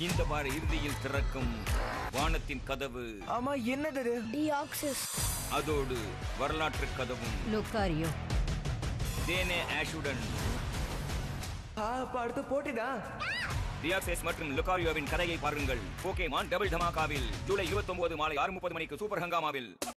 இந்த வார இறுதியில் திறக்கும் வானத்தின் கதவு. ஆமா என்னது டிஆக்சிஸ் அதோடு வரலாற்று கதவும். லொக்காரியோ. தேனே ஆஷுடன். ஆ, அடுத்த போட்டிதான் டியாக்சேஸ் மற்றும் லுகாரியோவின் கதையை பாருங்கள். போகேமான் டபுள் தமாகாவில் ஜூலை 29 மாலை ஆறு முப்பது மணிக்கு சூப்பர் ஹங்காமாவில்.